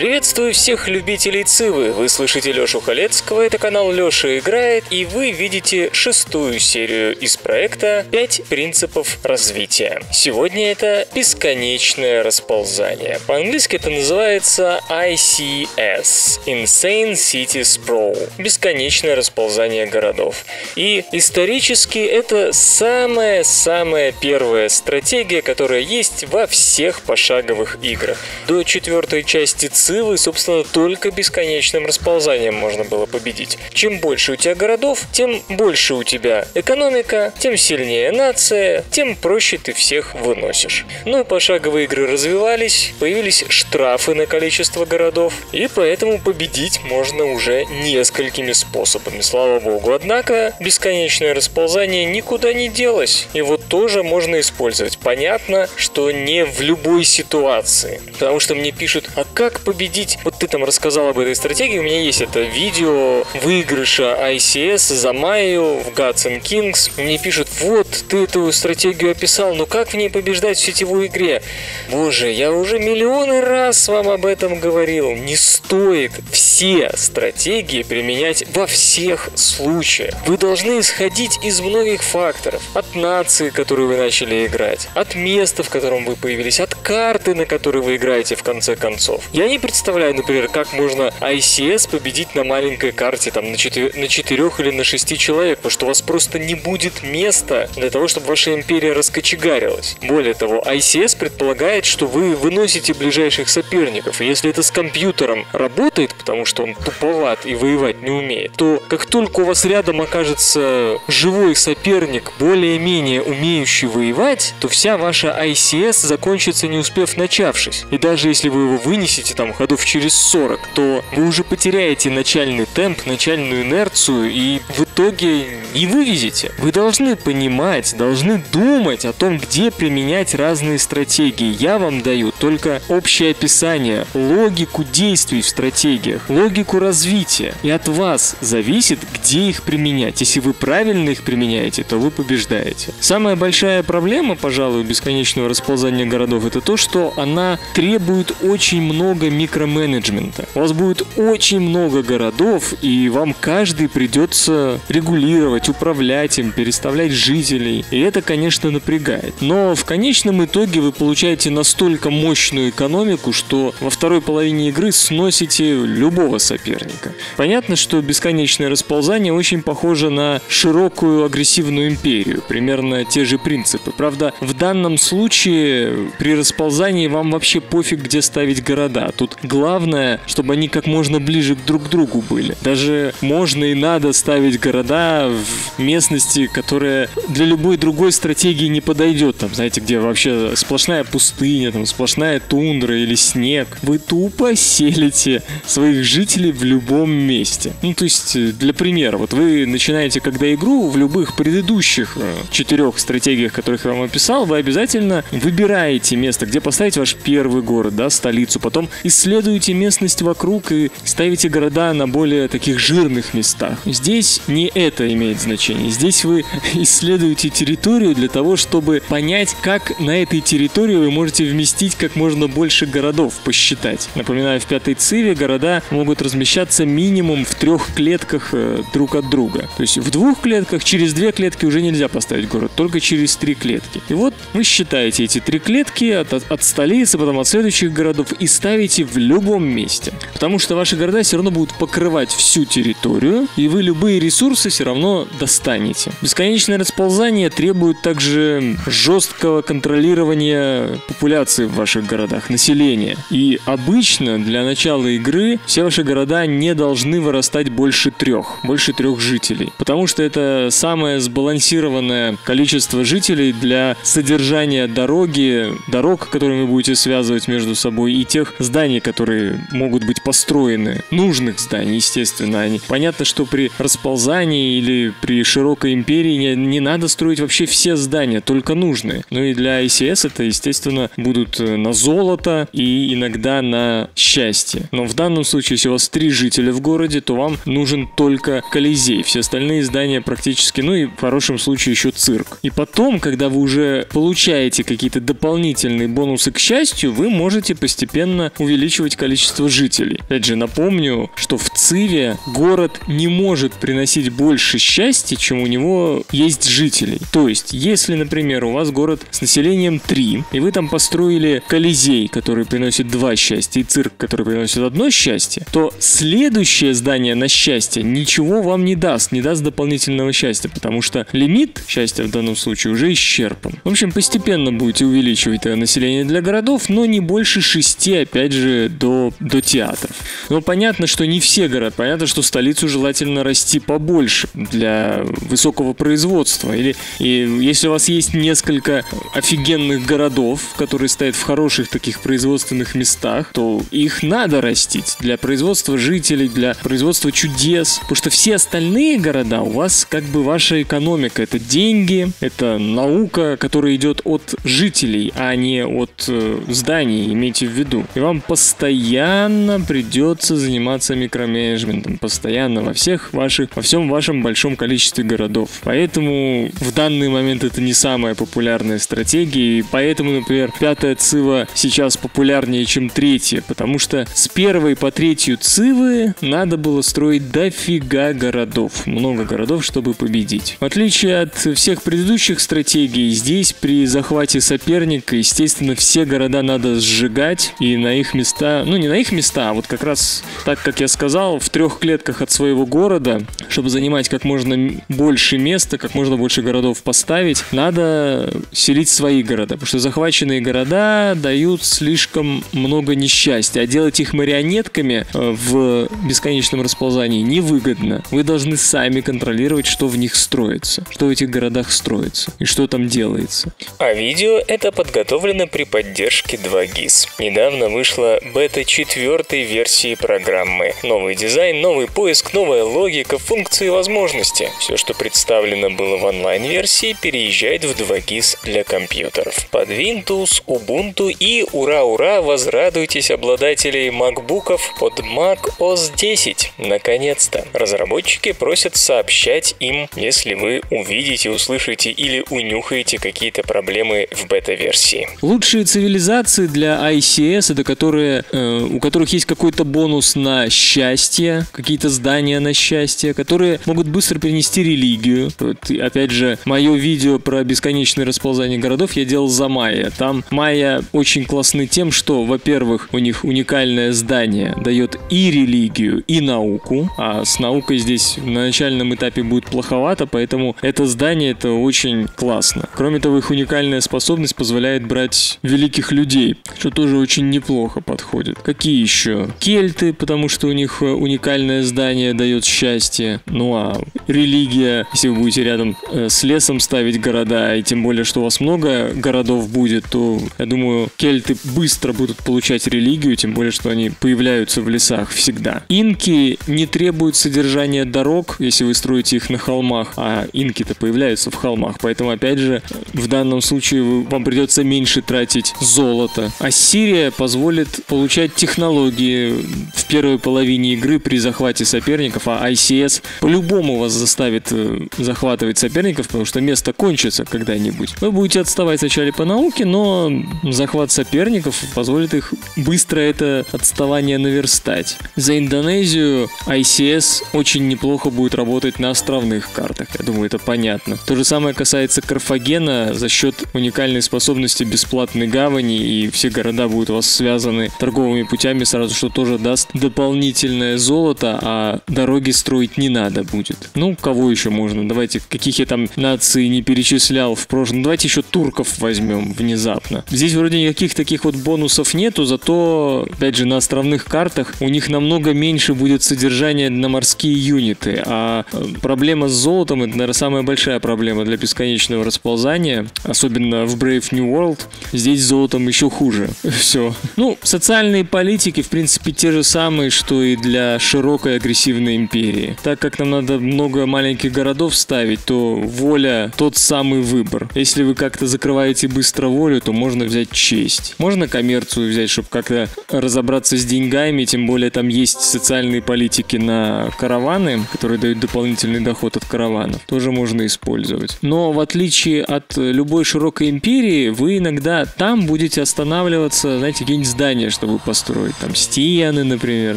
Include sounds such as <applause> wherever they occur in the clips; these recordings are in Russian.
Приветствую всех любителей Цивы. Вы слышите Лёшу Халецкого, это канал Лёша играет, и вы видите шестую серию из проекта «Пять принципов развития». Сегодня это бесконечное расползание. По-английски это называется ICS – Insane City Sprawl – бесконечное расползание городов. И исторически это самая-самая первая стратегия, которая есть во всех пошаговых играх. До четвертой части Цивы, собственно, только бесконечным расползанием можно было победить. Чем больше у тебя городов, тем больше у тебя экономика, тем сильнее нация, тем проще ты всех выносишь. Ну пошаговые игры развивались, появились штрафы на количество городов, и поэтому победить можно уже несколькими способами, слава богу. Однако бесконечное расползание никуда не делось, его тоже можно использовать. Понятно, что не в любой ситуации, потому что мне пишут, а как победить. Вот ты там рассказал об этой стратегии, у меня есть это видео выигрыша ICS за Майю в Gods and Kings. Мне пишут, вот, ты эту стратегию описал, но как в ней побеждать в сетевой игре? Боже, я уже миллионы раз вам об этом говорил. Не стоит все стратегии применять во всех случаях. Вы должны исходить из многих факторов. От нации, которую вы начали играть, от места, в котором вы появились, от карты, на которой вы играете в конце концов. Я не представляю, например, как можно ICS победить на маленькой карте, там, на, четы- на четырех или на шести человек, потому что у вас просто не будет места для того, чтобы ваша империя раскочегарилась. Более того, ICS предполагает, что вы выносите ближайших соперников, и если это с компьютером работает, потому что он туповат и воевать не умеет, то как только у вас рядом окажется живой соперник, более-менее умеющий воевать, то вся ваша ICS закончится не успев начавшись. И даже если вы его вынесете там ходов через 40, то вы уже потеряете начальный темп, начальную инерцию и в итоге не вывезете. Вы должны понимать, должны думать о том, где применять разные стратегии. Я вам даю только общее описание, логику действий в стратегиях, логику развития. И от вас зависит, где их применять. Если вы правильно их применяете, то вы побеждаете. Самая большая проблема, пожалуй, бесконечного расползания городов, это то, что она требует очень много микроменеджмента. У вас будет очень много городов, и вам каждый придется регулировать, управлять им, переставлять жителей. И это, конечно, напрягает. Но в конечном итоге вы получаете настолько мощную экономику, что во второй половине игры сносите любого соперника. Понятно, что бесконечное расползание очень похоже на широкую агрессивную империю. Примерно те же принципы. Правда, в данном случае при расползании вам вообще пофиг, где ставить города. Тут главное, чтобы они как можно ближе друг к другу были. Даже можно и надо ставить города в местности, которая для любой другой стратегии не подойдет. Там, знаете, где вообще сплошная пустыня, там сплошная тундра или снег. Вы тупо селите своих жителей в любом месте. Ну, то есть, для примера, вот вы начинаете, когда игру в любых предыдущих э, четырех стратегиях, которых я вам описал, вы обязательно выбираете место, где поставить ваш первый город, да, столицу, потом исследуете местность вокруг и ставите города на более таких жирных местах. Здесь не это имеет значение. Здесь вы <laughs> исследуете территорию для того, чтобы понять, как на этой территории вы можете вместить как можно больше городов, посчитать. Напоминаю, в пятой циве города могут размещаться минимум в трех клетках э, друг от друга. То есть в двух клетках, через две клетки уже нельзя поставить город, только через три клетки. И вот вы считаете эти три клетки от, от, от столицы, потом от следующих городов и ставите в любом месте. Потому что ваши города все равно будут покрывать всю территорию, и вы любые ресурсы все равно достанете. Бесконечное расползание требует также жесткого контролирования популяции в ваших городах, населения. И обычно для начала игры все ваши города не должны вырастать больше трех, больше трех жителей. Потому что это самое сбалансированное количество жителей для содержания дороги, дорог, которыми вы будете связывать между собой, и тех зданий, которые могут быть построены. Нужных зданий, естественно. Они. Понятно, что при расползании или при широкой империи не, не надо строить вообще все здания, только нужные. Ну и для ICS это, естественно, будут э, на золото и иногда на счастье. Но в данном случае, если у вас три жителя в городе, то вам нужен только Колизей. Все остальные здания практически, ну и в хорошем случае еще цирк. И потом, когда вы уже получаете какие-то дополнительные бонусы к счастью, вы можете постепенно увеличить увеличивать количество жителей. Опять же, напомню, что в Циве город не может приносить больше счастья, чем у него есть жителей. То есть, если, например, у вас город с населением 3, и вы там построили Колизей, который приносит два счастья, и цирк, который приносит одно счастье, то следующее здание на счастье ничего вам не даст, не даст дополнительного счастья, потому что лимит счастья в данном случае уже исчерпан. В общем, постепенно будете увеличивать население для городов, но не больше шести, опять же, до, до театров. Но понятно, что не все города, понятно, что столицу желательно расти побольше для высокого производства. Или и если у вас есть несколько офигенных городов, которые стоят в хороших таких производственных местах, то их надо растить для производства жителей, для производства чудес. Потому что все остальные города у вас как бы ваша экономика. Это деньги, это наука, которая идет от жителей, а не от э, зданий, имейте в виду. И вам постоянно придется заниматься микроменеджментом. Постоянно во всех ваших, во всем вашем большом количестве городов. Поэтому в данный момент это не самая популярная стратегия. И поэтому, например, пятая цива сейчас популярнее, чем третья. Потому что с первой по третью цивы надо было строить дофига городов. Много городов, чтобы победить. В отличие от всех предыдущих стратегий, здесь при захвате соперника, естественно, все города надо сжигать и на их места, ну не на их места, а вот как раз так, как я сказал, в трех клетках от своего города, чтобы занимать как можно больше места, как можно больше городов поставить, надо селить свои города, потому что захваченные города дают слишком много несчастья, а делать их марионетками э, в бесконечном расползании невыгодно. Вы должны сами контролировать, что в них строится, что в этих городах строится и что там делается. А видео это подготовлено при поддержке 2GIS. Недавно вышла бета четвертой версии программы. Новый дизайн, новый поиск, новая логика, функции и возможности. Все, что представлено было в онлайн-версии, переезжает в 2GIS для компьютеров. Под Windows, Ubuntu и ура-ура возрадуйтесь обладателей макбуков под Mac OS 10. Наконец-то. Разработчики просят сообщать им, если вы увидите, услышите или унюхаете какие-то проблемы в бета-версии. Лучшие цивилизации для ICS это которые, э, у которых есть какой-то бонус на счастье, какие-то здания на счастье, которые могут быстро принести религию. Вот, опять же, мое видео про бесконечное расползание городов я делал за майя. Там майя очень классны тем, что, во-первых, у них уникальное здание дает и религию, и науку, а с наукой здесь на начальном этапе будет плоховато, поэтому это здание это очень классно. Кроме того, их уникальная способность позволяет брать великих людей, что тоже очень неплохо подходит. Какие еще? Кельты, потому что у них уникальное здание дает счастье. Ну а религия, если вы будете рядом э, с лесом ставить города, и тем более, что у вас много городов будет, то, я думаю, кельты быстро будут получать религию, тем более, что они появляются в лесах всегда. Инки не требуют содержания дорог, если вы строите их на холмах, а инки-то появляются в холмах, поэтому, опять же, в данном случае вам придется меньше тратить золото. Ассирия позволит получать технологии в первой половине игры при захвате соперников, а ICS по-любому вас заставит э, захватывать соперников, потому что место кончится когда-нибудь. Вы будете отставать вначале по науке, но захват соперников позволит их быстро это отставание наверстать. За Индонезию ICS очень неплохо будет работать на островных картах. Я думаю, это понятно. То же самое касается Карфагена за счет уникальной способности бесплатной гавани, и все города будут у вас связаны торговыми путями сразу, что тоже даст дополнительное золото, а дороги строить не надо будет. Ну, кого еще можно? Давайте, каких я там наций не перечислял в прошлом. Давайте еще турков возьмем внезапно. Здесь вроде никаких таких вот бонусов нету, зато, опять же, на островных картах у них намного меньше будет содержания на морские юниты, а э, проблема с золотом это, наверное, самая большая проблема для бесконечного расползания, особенно в Brave New World. Здесь с золотом еще хуже. <laughs> Все. Ну, социальные политики, в принципе, те же самые, что и для широкой агрессивной империи. Так как нам надо много маленьких городов ставить, то воля тот самый выбор. Если вы как-то закрываете быстро волю, то можно взять честь. Можно коммерцию взять, чтобы как-то разобраться с деньгами, тем более там есть социальные политики на караваны, которые дают дополнительный доход от караванов. Тоже можно использовать. Но в отличие от любой широкой империи, вы иногда там будете останавливаться, знаете, какие-нибудь здания чтобы построить. Там стены, например,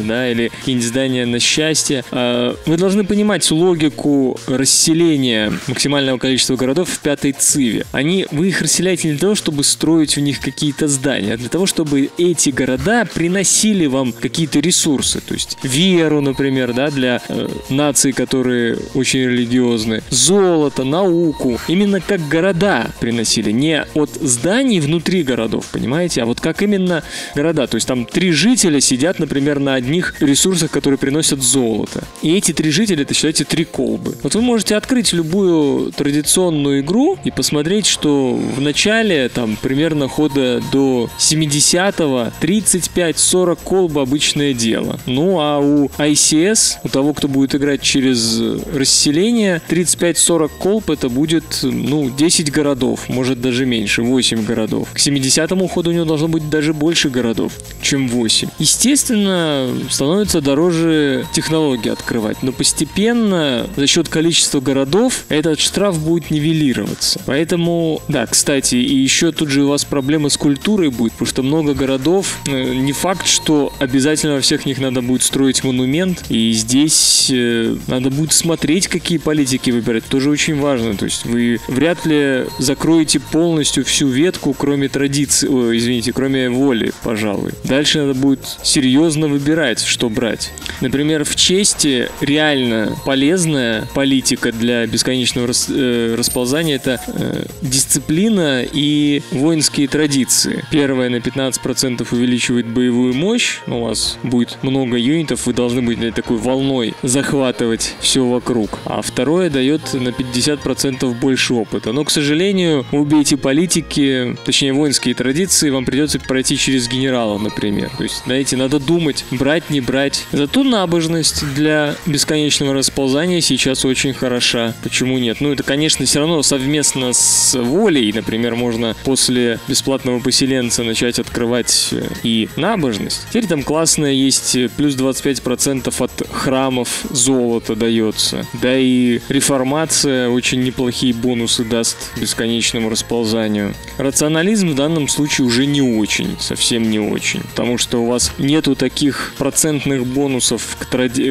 да, или какие-нибудь здания на счастье. А, вы должны понимать логику расселения максимального количества городов в пятой циве. Они, вы их расселяете не для того, чтобы строить в них какие-то здания, а для того, чтобы эти города приносили вам какие-то ресурсы. То есть веру, например, да, для э, наций, которые очень религиозны, золото, науку. Именно как города приносили, не от зданий внутри городов, понимаете, а вот как именно города. То есть там три жителя сидят, например, на одних ресурсах, которые приносят золото. И эти три жителя, это считайте три колбы. Вот вы можете открыть любую традиционную игру и посмотреть, что в начале, там, примерно хода до 70-го 35-40 колб обычное дело. Ну, а у ICS, у того, кто будет играть через расселение, 35-40 колб это будет, ну, 10 городов, может даже меньше, 8 городов. К 70-му ходу у него должно быть даже больше городов, чем 8. Естественно, становится дороже технологии открывать, но постепенно за счет количества городов этот штраф будет нивелироваться. Поэтому, да, кстати, и еще тут же у вас проблема с культурой будет, потому что много городов, э, не факт, что обязательно во всех них надо будет строить монумент, и здесь э, надо будет смотреть, какие политики выбирать, тоже очень важно. То есть вы вряд ли закроете полностью всю ветку, кроме традиции, о, извините, кроме воли, пожалуй. Дальше надо будет серьезно выбирать, что брать. Например, в чести реально полезная политика для бесконечного рас, э, расползания это э, дисциплина и воинские традиции. Первое на 15% увеличивает боевую мощь, у вас будет много юнитов, вы должны быть такой волной захватывать все вокруг. А второе дает на 50% больше опыта. Но, к сожалению, обе эти политики, точнее воинские традиции, вам придется пройти через генерала, например. То есть, знаете, надо думать, брать, не брать. Зато набожность для бесконечного расползания сейчас очень хороша. Почему нет? Ну, это, конечно, все равно совместно с волей. Например, можно после бесплатного поселенца начать открывать э, и набожность. Теперь там классная есть э, плюс 25% от храмов золота дается. Да и реформация очень неплохие бонусы даст бесконечному расползанию. Рационализм в данном случае уже не очень, совсем не очень. Потому что у вас нету таких процентных бонусов,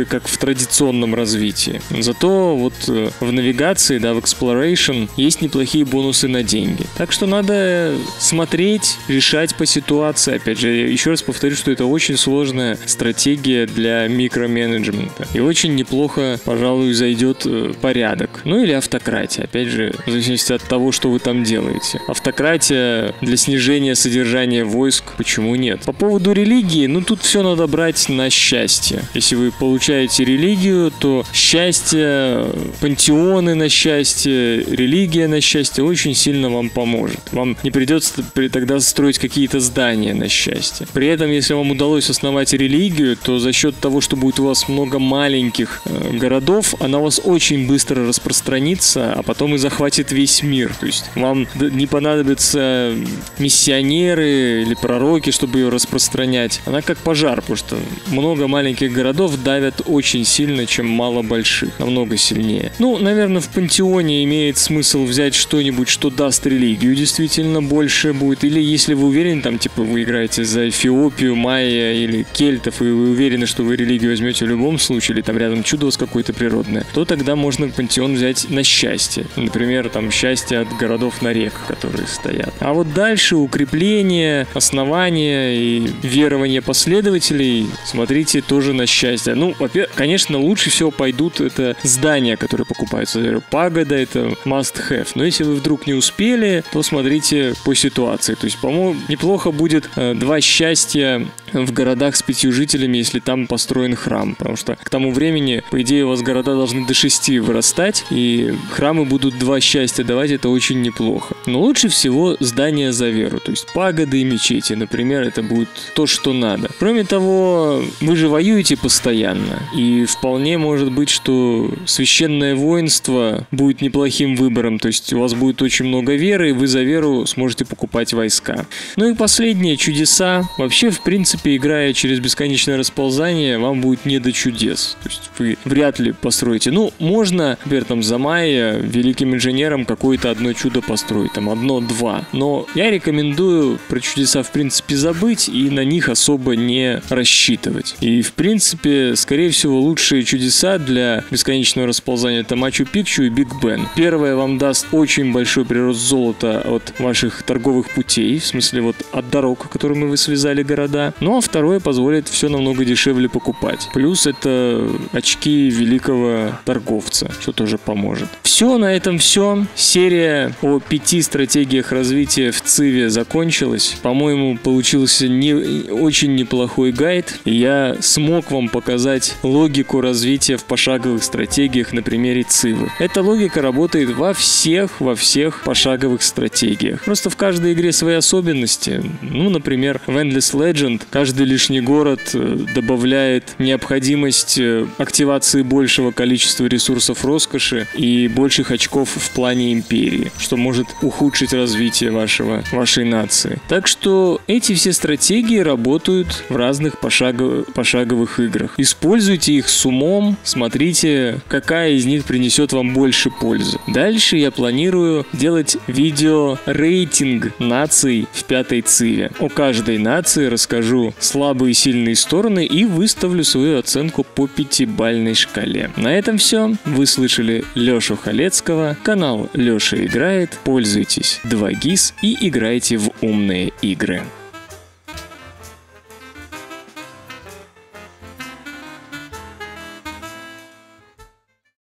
как в традиционном развитии. Зато вот э, в навигации, да, в Exploration есть неплохие бонусы на деньги. Так что надо смотреть, решать по ситуации. Опять же, еще раз повторю, что это очень сложная стратегия для микроменеджмента. И очень неплохо, пожалуй, зайдет э, порядок. Ну или автократия. Опять же, в зависимости от того, что вы там делаете. Автократия для снижения содержания войск, почему нет? По поводу религии, ну тут все надо брать на счастье. Если вы получаете религию, то счастье, пантеоны на счастье, религия на счастье очень сильно вам поможет. Вам не придется тогда строить какие-то здания на счастье. При этом, если вам удалось основать религию, то за счет того, что будет у вас много маленьких э, городов, она у вас очень быстро распространится, а потом и захватит весь мир. То есть вам не понадобятся миссионеры или пророки, чтобы ее распространять. Она как пожар, потому что много маленьких городов давят очень сильно, чем мало больших. Намного сильнее. Ну, наверное, в пантеоне имеет смысл взять что-нибудь, что даст религию действительно больше будет. Или если вы уверены, там, типа, вы играете за Эфиопию, Майя или кельтов, и вы уверены, что вы религию возьмете в любом случае, или там рядом чудо какое-то природное, то тогда можно пантеон взять на счастье. Например, там счастье от городов на реках, которые стоят. А вот дальше укрепление, основание и верование последователей, смотрите тоже на счастье. Ну, во-первых, конечно, лучше всего пойдут это здания, которые покупаются. Пагода это must have. Но если вы вдруг не успели, то смотрите по ситуации. То есть, по-моему, неплохо будет э, два счастья в городах с пятью жителями, если там построен храм. Потому что к тому времени, по идее, у вас города должны до шести вырастать, и храмы будут два счастья давать, это очень неплохо. Но лучше всего здания за веру, то есть пагоды и мечети, например, это будет то, что надо. Кроме того, вы же воюете постоянно, и вполне может быть, что священное воинство будет неплохим выбором, то есть у вас будет очень много веры, и вы за веру сможете покупать войска. Ну и последнее, чудеса. Вообще, в принципе, играя через бесконечное расползание, вам будет не до чудес. То есть вы вряд ли построите. Ну, можно, например, там за Майя великим инженером какое-то одно чудо построить, там одно-два. Но я рекомендую про чудеса, в принципе, забыть забыть и на них особо не рассчитывать. И, в принципе, скорее всего, лучшие чудеса для бесконечного расползания это Мачу-Пикчу и Биг Бен. Первое вам даст очень большой прирост золота от ваших торговых путей, в смысле вот от дорог, которыми вы связали города. Ну а второе позволит все намного дешевле покупать. Плюс это очки великого торговца, что тоже поможет. Все, на этом все. Серия о пяти стратегиях развития в ЦИВе закончилась. По-моему, получился не, очень неплохой гайд. Я смог вам показать логику развития в пошаговых стратегиях на примере ЦИВы. Эта логика работает во всех, во всех пошаговых стратегиях. Просто в каждой игре свои особенности. Ну, например, в Endless Legend каждый лишний город э, добавляет необходимость э, активации большего количества ресурсов роскоши и больших очков в плане империи, что может ухудшить развитие вашего, вашей нации. Так что эти все стратегии работают в разных пошагов, пошаговых играх. Используйте их с умом, смотрите, какая из них принесет вам больше пользы. Дальше я планирую делать видео рейтинг наций в пятой циве. О каждой нации расскажу слабые и сильные стороны и выставлю свою оценку по пятибальной шкале. На этом все. Вы слышали Лешу Халецкого, канал Леша играет. Пользуйтесь 2GIS и играйте в умные игры.